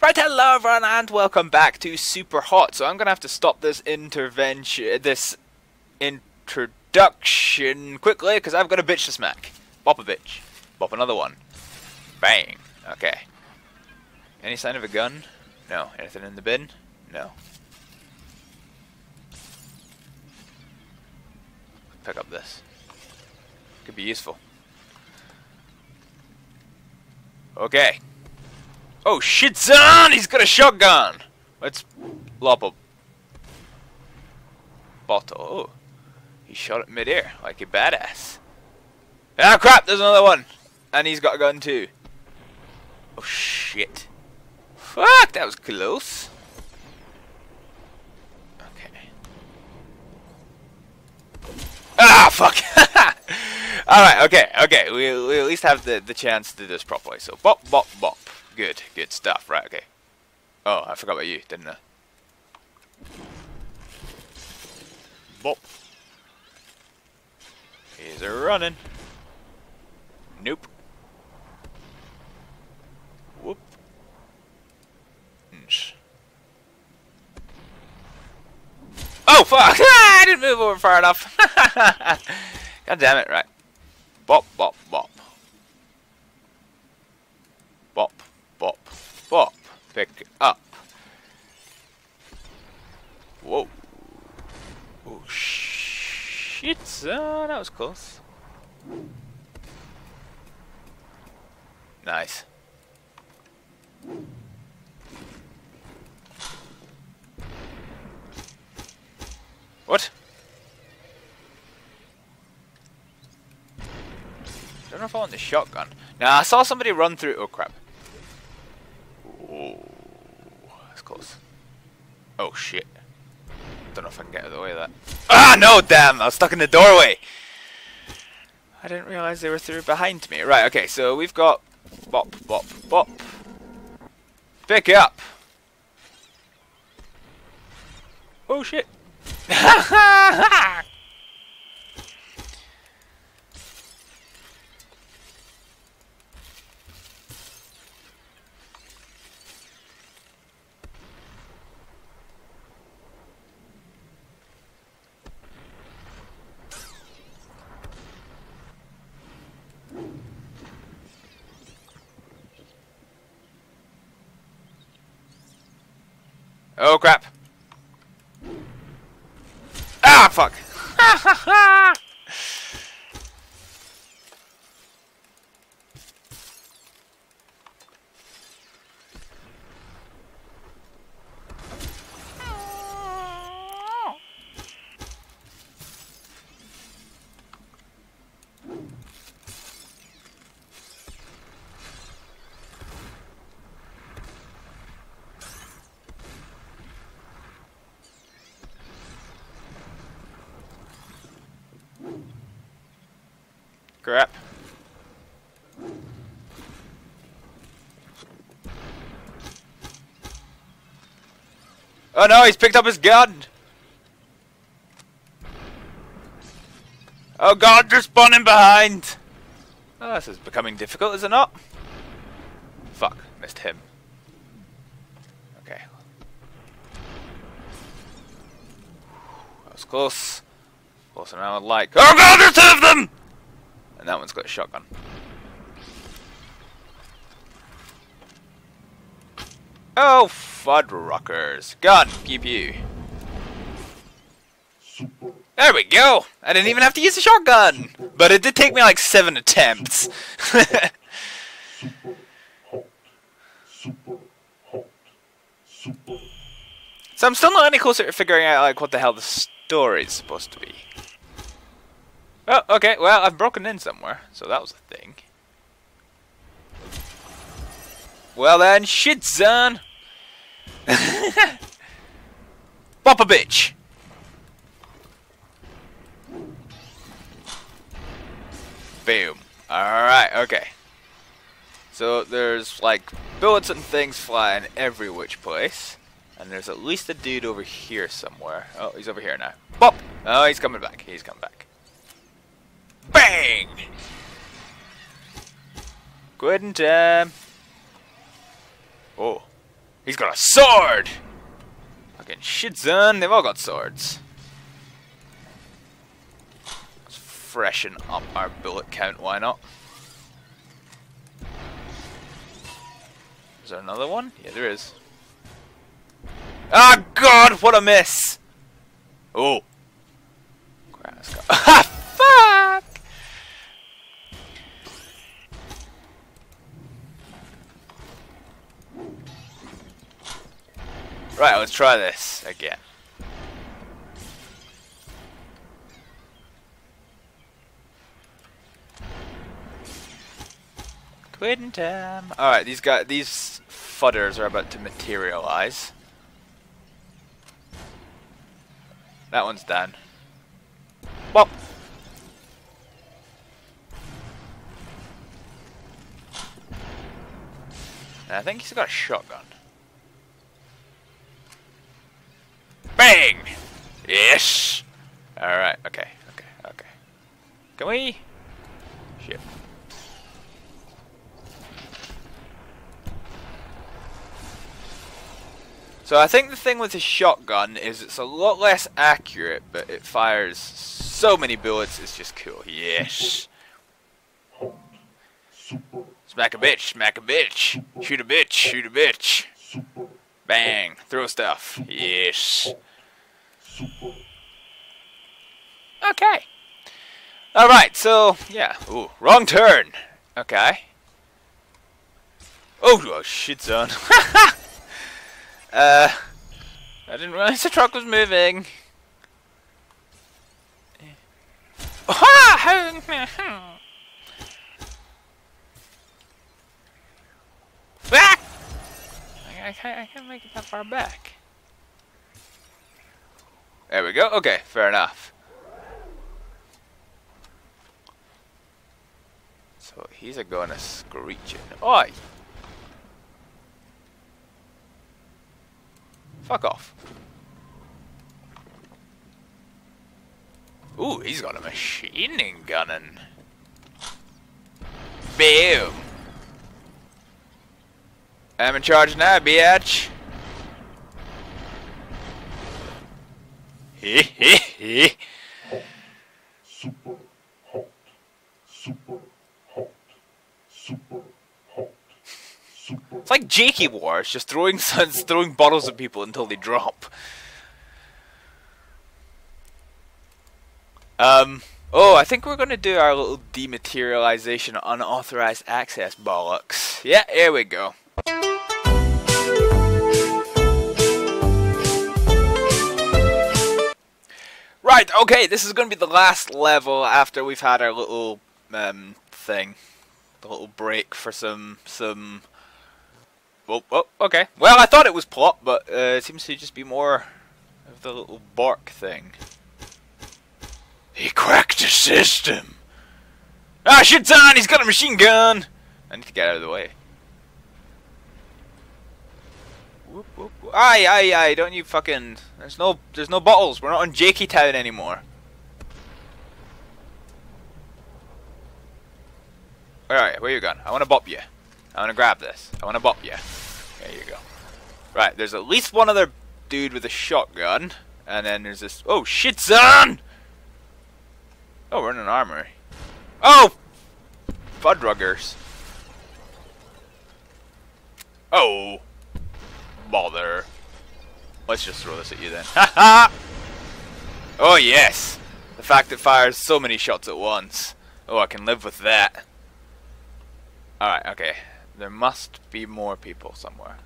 Right, hello everyone, and welcome back to Super Hot. So I'm gonna have to stop this intervention, this introduction quickly, because I've got a bitch to smack. Bop a bitch. Bop another one. Bang. Okay. Any sign of a gun? No. Anything in the bin? No. Pick up this. Could be useful. Okay. Oh shit, son! He's got a shotgun! Let's lop a bottle. Oh. He shot it midair like a badass. Ah crap, there's another one! And he's got a gun too. Oh shit. Fuck, that was close. Okay. Ah, fuck! Alright, okay, okay. We, we at least have the, the chance to do this properly. So, bop, bop, bop. Good, good stuff. Right, okay. Oh, I forgot about you, didn't I? Bop. He's a running. Nope. Whoop. Nsh. Oh fuck! I didn't move over far enough. God damn it! Right. Bop, bop, bop. Bop, bop, bop. Pick up. Whoa. Oh shit! Uh, that was close. Nice. What? Don't know if I want the shotgun. Now I saw somebody run through. Oh crap! Oh, that's close. Oh shit! Don't know if I can get out of the way of that. Ah no! Damn! I was stuck in the doorway. I didn't realize they were through behind me. Right. Okay. So we've got bop, bop, bop. Pick it up. Oh shit! Oh crap! Ah fuck! Oh no, he's picked up his gun! Oh god, they're spawning behind! Oh, this is becoming difficult, is it not? Fuck, missed him. Okay. That was close. Closer than I would like. Oh god, there's two of them! And that one's got a shotgun. Oh, fudruckers. Gun, keep you. There we go! I didn't even have to use a shotgun! But it did take me like seven attempts. so I'm still not any closer to figuring out like what the hell the story's supposed to be. Oh, okay, well, I've broken in somewhere, so that was a thing. Well then, shit, son! Bop a bitch! Boom. Alright, okay. So there's like bullets and things flying every which place. And there's at least a dude over here somewhere. Oh, he's over here now. Bop! Oh, he's coming back. He's coming back. Bang! Quitting time. Oh. He's got a sword! Fucking Shidzun, they've all got swords. Let's freshen up our bullet count, why not? Is there another one? Yeah, there is. Ah, oh, God, what a miss! Oh. Ah, fuck! Right, let's try this again. Quitting time. Alright, these guys, these fudders are about to materialize. That one's done. Well. I think he's got a shotgun. Bang! Yes! Alright, okay, okay, okay. Can we? Shit. So I think the thing with the shotgun is it's a lot less accurate, but it fires so many bullets, it's just cool. Yes. Smack a bitch, smack a bitch. Shoot a bitch, shoot a bitch. Bang, throw stuff. Yes. Okay. Alright, so, yeah. Ooh, wrong turn. Okay. Oh, oh shit, son. uh, I didn't realize the truck was moving. Back! I can't, I can't make it that far back. There we go. Okay, fair enough. So he's a gonna screeching. Oi! Fuck off. Ooh, he's got a machining gunning. Boom! I'm in charge now, bitch! Super hot. Super hot. Super hot. Super It's like Jakey Wars, just throwing throwing bottles at people until they drop. Um Oh, I think we're gonna do our little dematerialization unauthorized access bollocks. Yeah, here we go. Okay, this is going to be the last level after we've had our little um, thing. The little break for some... some... Oh, oh, okay. Well, I thought it was plot, but uh, it seems to just be more of the little bark thing. He cracked the system! Ah, shit's on! He's got a machine gun! I need to get out of the way. Whoop, whoop, whoop. Aye, aye, aye, don't you fucking... There's no, there's no bottles. We're not on Jakey Town anymore. Alright, where you going? I want to bop you. I want to grab this. I want to bop you. There you go. Right, there's at least one other dude with a shotgun. And then there's this... Oh, shit, son! Oh, we're in an armory. Oh! Fuddruggers. Oh bother. Let's just throw this at you then. Oh yes! The fact it fires so many shots at once. Oh, I can live with that. Alright, okay. There must be more people somewhere.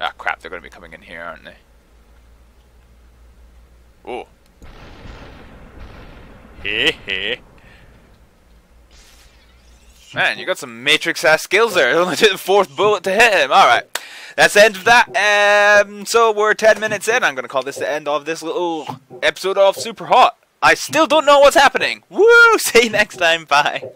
Ah crap, they're gonna be coming in here, aren't they? Oh. Heh heh. Man, you got some Matrix ass skills there. It only took the fourth bullet to hit him. Alright that's the end of that. Um, so we're 10 minutes in. I'm going to call this the end of this little episode of Super Hot. I still don't know what's happening. Woo! See you next time. Bye.